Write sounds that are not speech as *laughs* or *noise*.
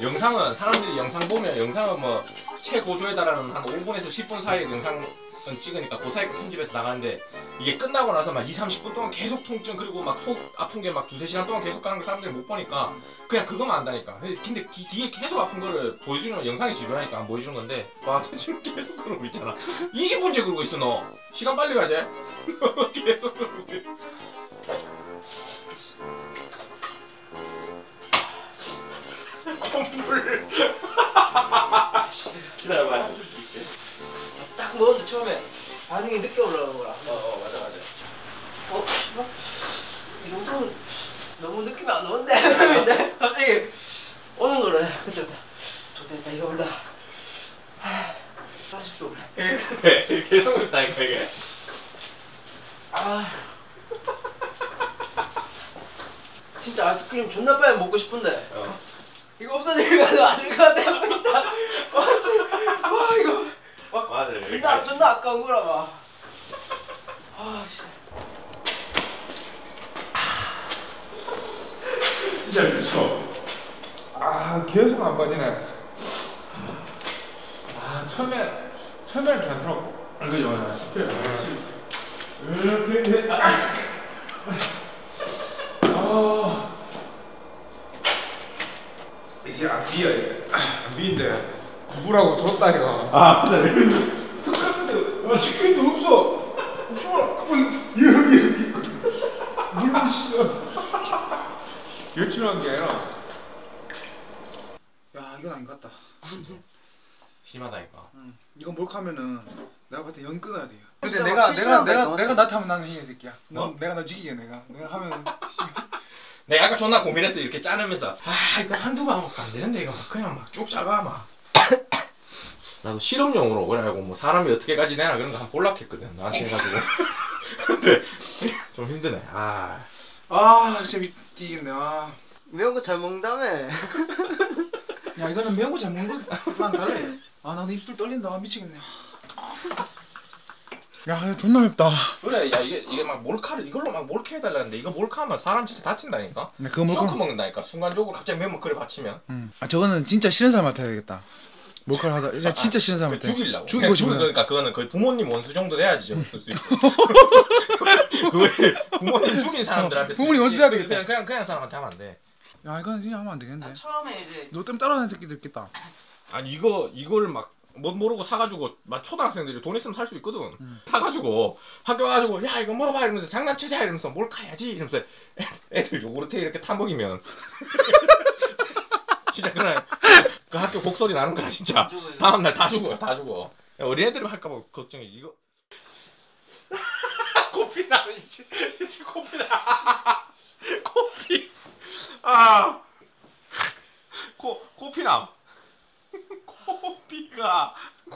영상은 사람들이 영상 보면 영상은 뭐 최고조에 달하는 한 5분에서 10분 사이에 영상은 찍으니까 그 사이에 편집해서 나가는데 이게 끝나고 나서 막 2, 30분 동안 계속 통증 그리고 막 속 아픈 게 막 두세 시간 동안 계속 가는 거 사람들이 못 보니까 그냥 그거만 안다니까. 근데 뒤, 뒤에 계속 아픈 거를 보여주는 영상이 지루하니까 안 보여주는 건데 와너 *laughs* 지금 계속 그러고 있잖아. 20분째 그러고 있어 너. 시간 빨리 가자. *laughs* 계속 그러고 *laughs* 콧물 기다려봐 딱 먹었는데 처음에 반응이 늦게 올라오는 거라. 어 어 맞아 맞아 어, 씨발. 이 정도는 너무 느낌이 안 오는데? 근데 갑자기 오는 거래. 그때부터 좋겠다 이거 그래. 네, *laughs* 계속 그랬다니까 이게 아. 진짜 아이스크림 존나 빨리 먹고 싶은데 어. 이거 없어지면 안될 것 같아 진짜. 와 이거 맞아 존나 아까운 거라 봐. 아 씨. 진짜 미쳐. 아 계속 안 빠지네. 아 처음에 처음에는 괜찮더라고. 안 그죠? 이렇게 이렇게 아. 아. 이게 안 비어 이게. 안 비인데 구부라고 뒀다 이거. 아 맞아. 툭 하는데 아 식균도 없어. 뭐 이렇게 이렇게 물만 씌어. 유출한 게 아니라 야 이건 아닌 것 같다 심하다니까 응. 이건 몰카면은 내가 봤을 때연 끊어야 돼요 근데 진짜 내가 막 내가 내가 있어, 내가 맞지? 나타하면 나는 해야 새끼야 넌 뭐? 내가 나 죽이게 내가 내가 하면 *laughs* 내가 아까 존나 고민했어 이렇게 자르면서 아 이거 한두 방 먹고 안 되는데 이거 막 그냥 막쭉 짜가 막 나도 실험용으로 그래가지고 뭐 사람이 어떻게 까지 되나 그런 거 한번 볼락했거든 나한테 해가지고. *laughs* 근데 좀 힘드네. 아. 아 진짜 미치겠네. 아. 매운 거 잘 먹는다며. 야 이거는 매운 거 잘 먹는 거랑 달라 아 나는 입술 떨린다. 아, 미치겠네. 야 존나 맵다. 그래 야 이게 이게 막 몰카를 이걸로 막 몰카 해달라는데 이거 몰카하면 사람 진짜 다친다니까? 야, 그거 쇼크 몰카 먹는다니까? 순간적으로 갑자기 매운 그래 받치면. 응. 아 저거는 진짜 싫은 사람한테 해야겠다 몰카를 하다. 진짜, 진짜 싫은 그 사람한테. 죽이려고. 죽이고 그냥 싶은 거니까 그거는 거의 부모님 원수 정도 돼야지 좀 쓸 수 있고 *laughs* 그걸 부모님 죽인 사람들한테 어, 부모님 원수 해야 되겠다. 그냥 그냥 그냥 사람한테 하면 안돼. 야 이건 진짜 하면 안 되겠는데 처음에 이제 너 때문에 따라하는 새끼들 있겠다. 아니 이거 이거를 막못 모르고 사가지고 막 초등학생들이 돈 있으면 살 수 있거든. 음. 사가지고 학교 가가지고 야 이거 먹어봐. 이러면서 장난치자. 이러면서 뭘 가야지. 이러면서 애- 애들 요구르트 이렇게 타먹이면. *laughs* 진짜 그날 그 학교 곡소리 나는 거야 진짜. 다음 날 다 죽어 다 죽어. 야, 어린애들이 할까봐 걱정이 이거. 코피 나는 씨 씨, 코피 나. *laughs* 코피. 아. 코, 코피 남. *laughs* 코피가